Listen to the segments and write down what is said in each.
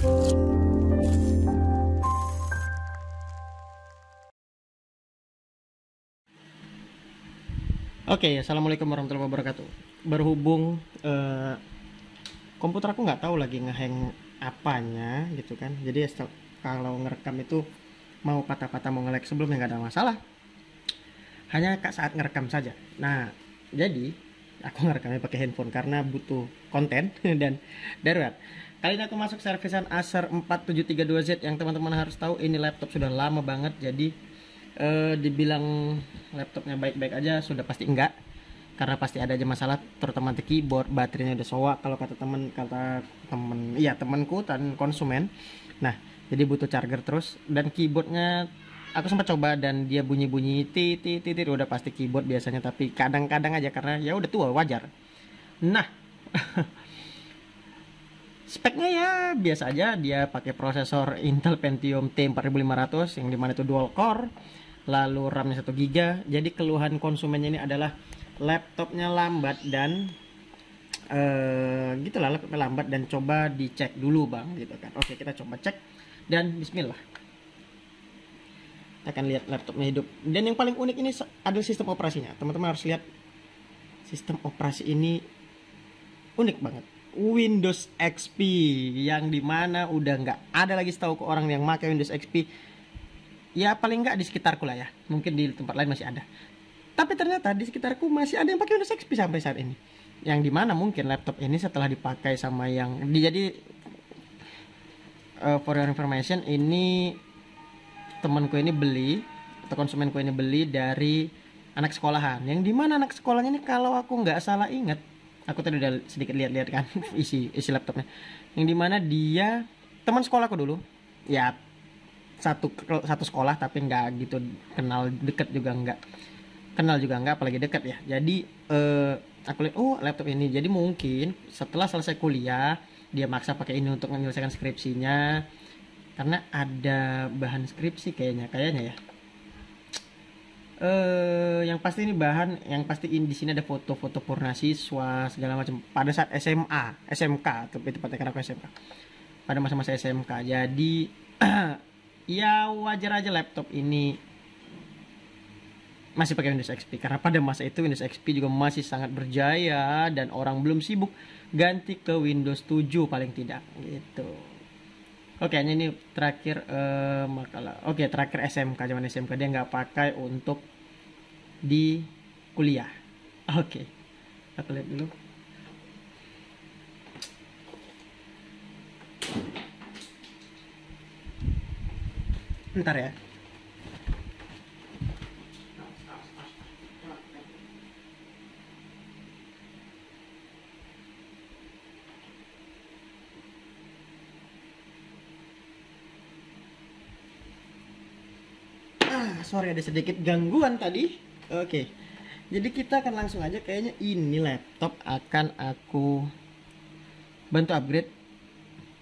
Oke, assalamualaikum warahmatullahi wabarakatuh. Berhubung eh, komputer aku nggak tahu lagi ngehang apanya gitu kan. Jadi setel- kalau ngerekam itu mau patah-patah mau nge-lag sebelumnya nggak ada masalah. Hanya saat ngerekam saja. Nah, jadi aku ngerekamnya pakai handphone karena butuh konten dan darurat. Kali ini aku masuk servisan Acer 4732Z yang teman-teman harus tahu ini laptop sudah lama banget jadi eh, dibilang laptopnya baik-baik aja sudah pasti enggak karena pasti ada aja masalah terutama di keyboard baterainya udah soak kalau kata temen kata temen iya temanku dan konsumen. Nah jadi butuh charger terus dan keyboardnya aku sempat coba dan dia bunyi-bunyi titit titit udah pasti keyboard biasanya tapi kadang-kadang aja karena ya udah tua wajar. Nah speknya ya biasa aja. Dia pakai prosesor Intel Pentium T4500 yang di mana itu dual core lalu RAM-nya 1 GB jadi keluhan konsumennya ini adalah laptopnya lambat dan eh gitulah laptopnya lambat dan coba dicek dulu bang gitu kan. Oke kita coba cek dan Bismillah. Kita akan lihat laptopnya hidup. Dan yang paling unik ini adalah sistem operasinya. Teman-teman harus lihat sistem operasi ini unik banget Windows XP yang di mana udah nggak ada lagi setahu ke orang yang pakai Windows XP ya paling nggak di sekitarku lah ya. Mungkin di tempat lain masih ada. Tapi ternyata di sekitarku masih ada yang pakai Windows XP sampai saat ini. Yang di mana mungkin laptop ini setelah dipakai sama yang di- jadi uh, for your information ini temanku ini beli atau konsumenku ini beli dari anak sekolahan. Yang di mana anak sekolahnya ini kalau aku nggak salah ingat aku tadi udah sedikit lihat-lihat kan isi isi laptopnya. Yang di mana dia teman sekolahku dulu. Ya satu satu sekolah tapi nggak gitu kenal deket juga nggak. Kenal juga nggak apalagi deket ya. Jadi eh, aku lihat oh laptop ini. Jadi mungkin setelah selesai kuliah dia maksa pakai ini untuk menyelesaikan skripsinya. Karena ada bahan skripsi kayaknya kayaknya ya eh yang pasti ini bahan yang pasti di sini ada foto-foto purna siswa segala macam. Pada saat SMA SMK tapi tepatnya karena aku SMK pada masa-masa SMK jadi ya wajar aja laptop ini masih pakai Windows XP karena pada masa itu Windows XP juga masih sangat berjaya dan orang belum sibuk ganti ke Windows 7 paling tidak gitu Oke, ini ini terakhir eh, makalah. Oke, terakhir SMK zaman SMK dia nggak pakai untuk di kuliah. Oke, aku lihat dulu. Ntar ya. Ah, sorry ada sedikit gangguan tadi. Oke. Jadi kita akan langsung aja kayaknya ini laptop akan aku bantu upgrade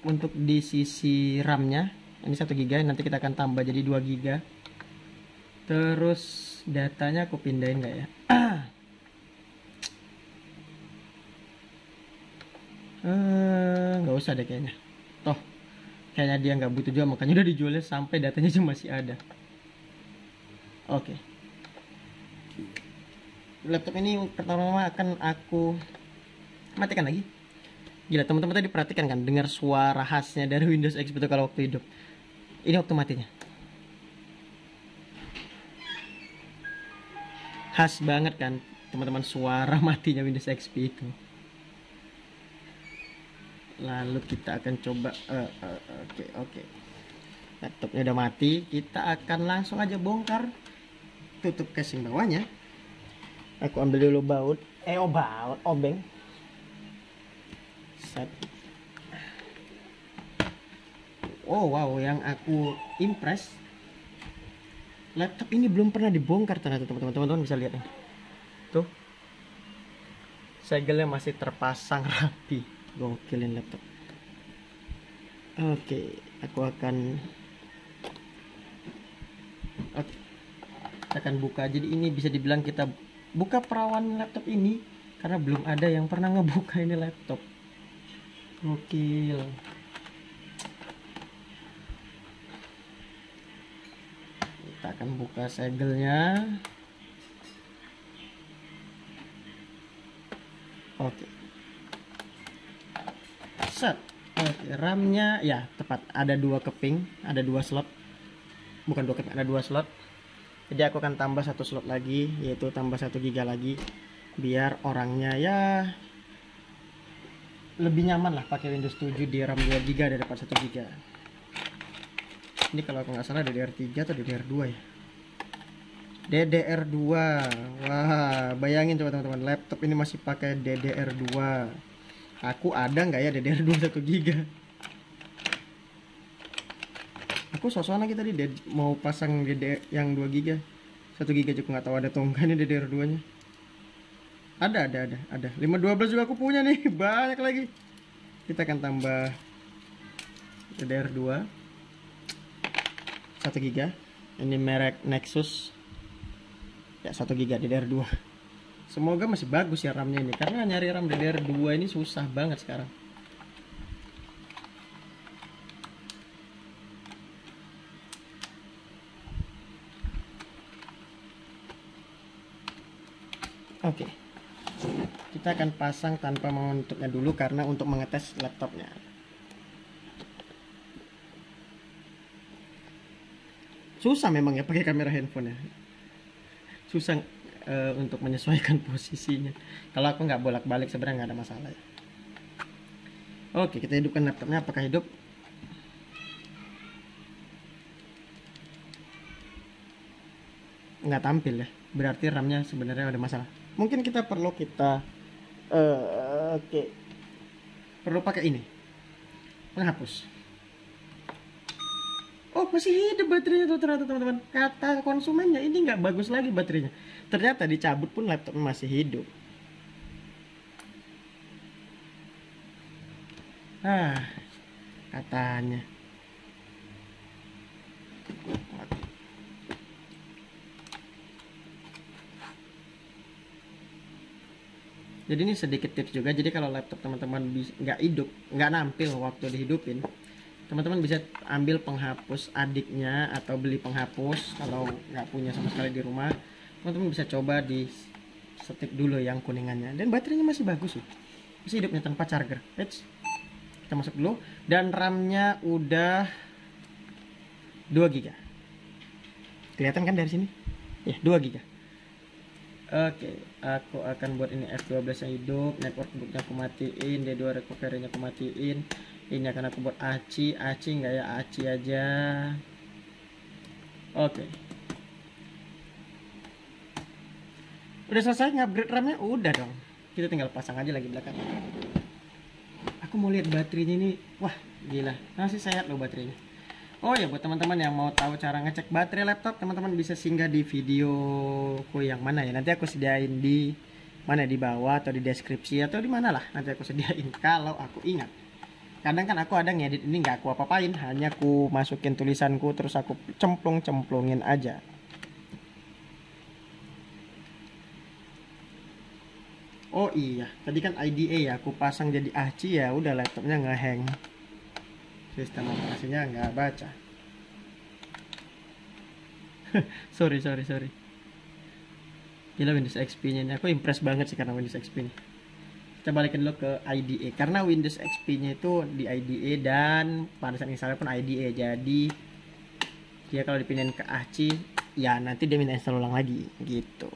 untuk di sisi RAM-nya. Ini 1 GB, nanti kita akan tambah jadi 2 GB. Terus datanya aku pindahin nggak ya? Eh, nggak usah deh kayaknya. Toh, kayaknya dia nggak butuh juga makanya udah dijualnya sampai datanya cuma masih ada. Oke. Laptop ini pertama akan aku matikan lagi. Gila teman-teman tadi perhatikan kan dengar suara khasnya dari Windows XP itu kalau waktu hidup. Ini waktu matinya. Khas banget kan teman-teman suara matinya Windows XP itu. Lalu kita akan coba eh, eh, oke oke. Laptopnya udah mati, kita akan langsung aja bongkar tutup casing bawahnya. Aku ambil dulu baut. Eh oh baut obeng. Set. Oh wow yang aku impress. Laptop ini belum pernah dibongkar ternyata teman-teman. Teman-teman bisa lihat nih. Tuh. Segelnya masih terpasang rapi. Gokilin laptop. Oke aku akan oke akan buka. Jadi ini bisa dibilang kita buka perawan laptop ini karena belum ada yang pernah ngebuka ini laptop. Gokil. Kita akan buka segelnya. Oke. Set. Oke ramnya ya tepat. Ada dua keping ada dua slot. Bukan dua keping ada dua slot jadi aku akan tambah satu slot lagi yaitu tambah satu giga lagi biar orangnya ya lebih nyaman lah pakai Windows 7 di RAM 2 GB daripada 1 GB ini kalau aku nggak salah DDR3 atau DDR2 ya? DDR2 wah bayangin coba teman-teman laptop ini masih pakai DDR2 aku ada nggak ya DDR2 1 GB aku sosokan lagi tadi mau pasang DDR yang 2 GB 1 GB juga nggak tahu ada tongkat ini DDR2 nya ada ada ada ada. 512 juga aku punya nih. Banyak lagi. Kita akan tambah DDR2 1 GB ini merek Nexus. Ya 1 GB DDR2 semoga masih bagus ya RAM-nya ini. Karena nyari RAM DDR2 ini susah banget sekarang Oke. Kita akan pasang tanpa menutupnya dulu karena untuk mengetes laptopnya. Susah memang ya pakai kamera handphone ya. Susah uh, untuk menyesuaikan posisinya. Kalau aku nggak bolak-balik sebenarnya nggak ada masalah ya. Oke, kita hidupkan laptopnya. Apakah hidup? Nggak tampil ya. Berarti RAM-nya sebenarnya ada masalah mungkin kita perlu kita uh, oke. Okay. perlu pakai ini. Penghapus. Oh masih hidup baterainya tuh ternyata teman-teman. Kata konsumennya ini nggak bagus lagi baterainya. Ternyata dicabut pun laptop masih hidup. Ah katanya jadi ini sedikit tips juga. Jadi kalau laptop teman-teman nggak hidup nggak nampil waktu dihidupin teman-teman bisa ambil penghapus adiknya atau beli penghapus kalau nggak punya sama sekali di rumah. Teman-teman bisa coba di setik dulu yang kuningannya. Dan baterainya masih bagus sih masih hidupnya tanpa charger. Eits. kita masuk dulu. Dan RAM-nya udah 2 GB kelihatan kan dari sini? Ya 2 GB Oke, aku akan buat ini F12 yang hidup, network bootnya aku matiin, D2 recovery-nya aku matiin. Ini akan aku buat ACI, ACI enggak ya, ACI aja. Oke. Udah selesai ngupgrade RAM-nya? Udah dong. Kita tinggal pasang aja lagi belakang. Aku mau lihat baterainya ini. Wah, gila. Masih sehat loh baterainya. Oh ya buat teman-teman yang mau tahu cara ngecek baterai laptop, teman-teman bisa singgah di videoku yang mana ya. Nanti aku sediain di mana di bawah atau di deskripsi atau di mana lah. Nanti aku sediain kalau aku ingat. Kadang kan aku ada ngedit ini nggak aku apa-apain, hanya aku masukin tulisanku terus aku cemplung-cemplungin aja. Oh iya, tadi kan IDE ya, aku pasang jadi ACI ya, udah laptopnya ngehang sistem operasinya nggak baca. Sorry sorry sorry. Gila Windows XP nya ini. Aku impress banget sih karena Windows XP ini kita balikin dulu ke IDE karena Windows XP nya itu di IDE dan pada saat install pun IDE jadi dia kalau dipindahin ke ACI ya nanti dia minta install ulang lagi. Gitu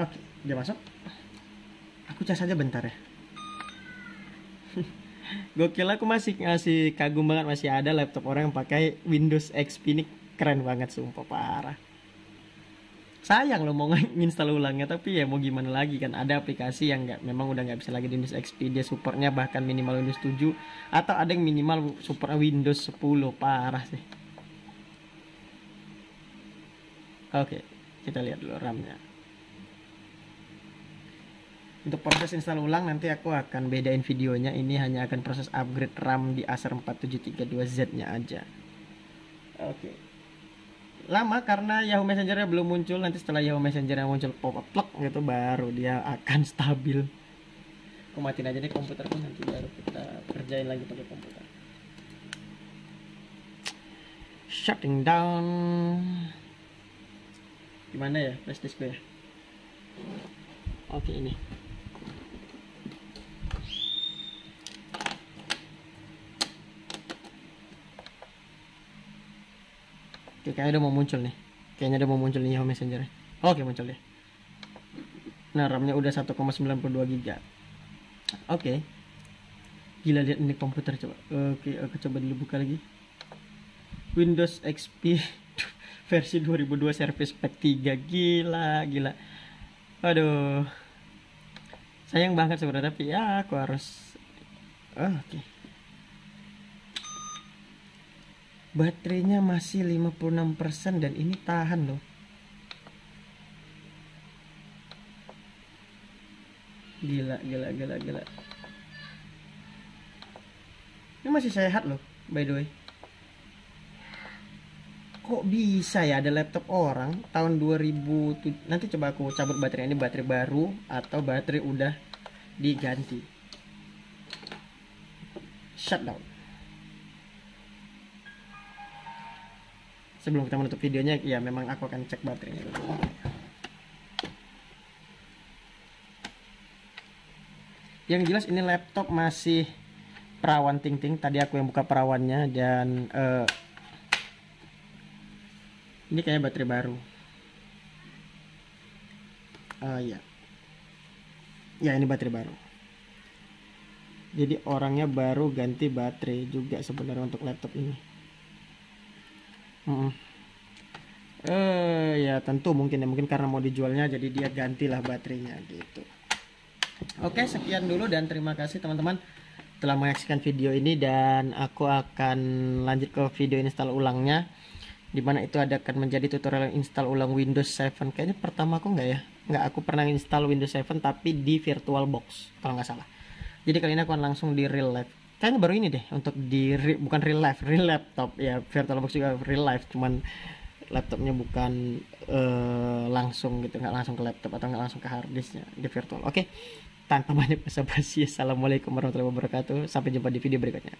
Oke, okay, dia masuk. Aku cas aja bentar ya. Gokil aku masih ngasih kagum banget masih ada laptop orang yang pakai Windows XP ini keren banget sumpah parah. Sayang loh mau nginstal ulangnya tapi ya mau gimana lagi kan ada aplikasi yang nggak memang udah nggak bisa lagi di Windows XP dia supportnya bahkan minimal Windows 7 atau ada yang minimal support Windows 10 parah sih. Oke, kita lihat dulu RAM-nya untuk proses install ulang nanti aku akan bedain videonya. Ini hanya akan proses upgrade RAM di Acer 4732Z nya aja. Oke. Okay. lama karena Yahoo Messenger belum muncul. Nanti setelah Yahoo Messenger yang muncul pop-up plug gitu baru dia akan stabil. Aku matiin aja deh komputerku nanti baru kita kerjain lagi pakai komputer. Shutting down. Gimana ya flash disk ya? Oke ini Oke, kayaknya udah mau muncul nih. Kayaknya udah mau muncul nih Yahoo Messenger. Oke, muncul ya. Nah, RAM-nya udah 1,92 GB. Oke. Gila lihat ini komputer coba. Oke, aku coba dulu buka lagi. Windows XP versi 2002 Service Pack 3. Gila, gila. Aduh. Sayang banget sebenarnya tapi ya aku harus oh, oke. Baterainya masih 56% dan ini tahan loh. Gila, gila, gila, gila. Ini masih sehat loh, by the way. Kok bisa ya ada laptop orang tahun 2000 nanti coba aku cabut baterai ini baterai baru atau baterai udah diganti. Shutdown. Sebelum kita menutup videonya, ya memang aku akan cek baterainya dulu. yang jelas ini laptop masih perawan ting ting tadi aku yang buka perawannya dan uh, ini kayaknya baterai baru. Uh, ya ya ini baterai baru. Jadi orangnya baru ganti baterai juga sebenarnya untuk laptop ini uh, ya tentu mungkin ya mungkin karena mau dijualnya jadi dia gantilah baterainya gitu. Oke, sekian dulu dan terima kasih teman-teman telah menyaksikan video ini dan aku akan lanjut ke video install ulangnya di mana itu ada akan menjadi tutorial install ulang Windows 7 kayaknya pertama aku nggak ya? Nggak aku pernah install Windows 7 tapi di VirtualBox kalau nggak salah. Jadi kali ini aku akan langsung di real life kayaknya baru ini deh untuk di bukan real life real laptop. Ya VirtualBox juga real life cuman laptopnya bukan uh, langsung gitu nggak langsung ke laptop atau nggak langsung ke harddisknya di virtual. Oke okay? tanpa banyak basa-basi assalamualaikum warahmatullahi wabarakatuh. Sampai jumpa di video berikutnya